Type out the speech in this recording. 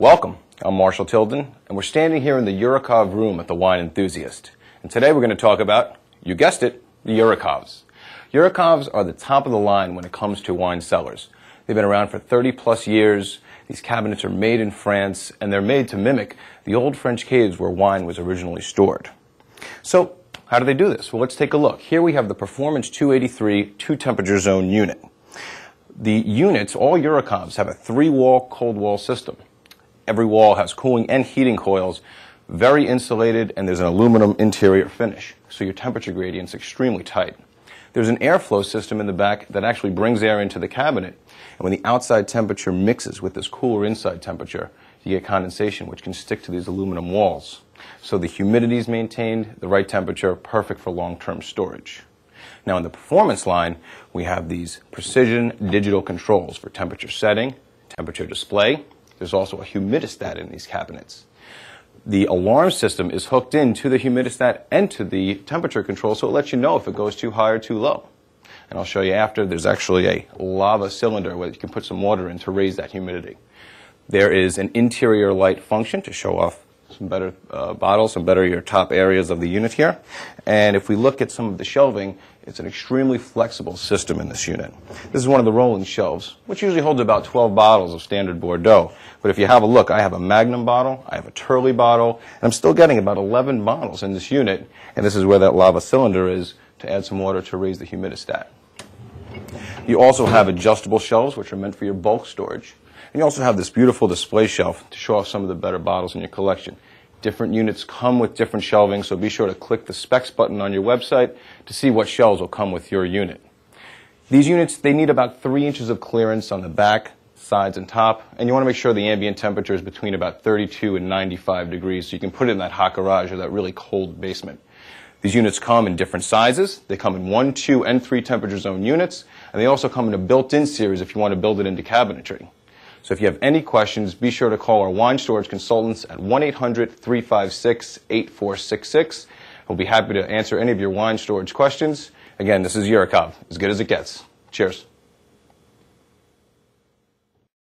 Welcome. I'm Marshall Tilden, and we're standing here in the Eurocave room at the Wine Enthusiast. And today we're going to talk about, you guessed it, the Eurocaves. Eurocaves are the top of the line when it comes to wine cellars. They've been around for 30 plus years. These cabinets are made in France, and they're made to mimic the old French caves where wine was originally stored. So, how do they do this? Well, let's take a look. Here we have the Performance 283 two temperature zone unit. The units, all Eurocaves, have a three wall cold wall system. Every wall has cooling and heating coils, very insulated, and there's an aluminum interior finish, so your temperature gradient's extremely tight. There's an airflow system in the back that actually brings air into the cabinet, and when the outside temperature mixes with this cooler inside temperature, you get condensation, which can stick to these aluminum walls. So the humidity is maintained, the right temperature, perfect for long-term storage. Now in the performance line, we have these precision digital controls for temperature setting, temperature display, there's also a humidistat in these cabinets. The alarm system is hooked into the humidistat and to the temperature control, so it lets you know if it goes too high or too low. And I'll show you after, there's actually a lava cylinder where you can put some water in to raise that humidity. There is an interior light function to show off some better uh, bottles, some better your top areas of the unit here. And if we look at some of the shelving, it's an extremely flexible system in this unit. This is one of the rolling shelves, which usually holds about 12 bottles of standard Bordeaux. But if you have a look, I have a Magnum bottle, I have a Turley bottle, and I'm still getting about 11 bottles in this unit. And this is where that lava cylinder is to add some water to raise the humidistat. You also have adjustable shelves, which are meant for your bulk storage. And you also have this beautiful display shelf to show off some of the better bottles in your collection. Different units come with different shelving, so be sure to click the specs button on your website to see what shelves will come with your unit. These units, they need about three inches of clearance on the back, sides, and top, and you want to make sure the ambient temperature is between about 32 and 95 degrees so you can put it in that hot garage or that really cold basement. These units come in different sizes. They come in 1, 2, and 3 temperature zone units, and they also come in a built-in series if you want to build it into cabinetry. So if you have any questions, be sure to call our wine storage consultants at 1-800-356-8466. We'll be happy to answer any of your wine storage questions. Again, this is Eurocave, as good as it gets. Cheers.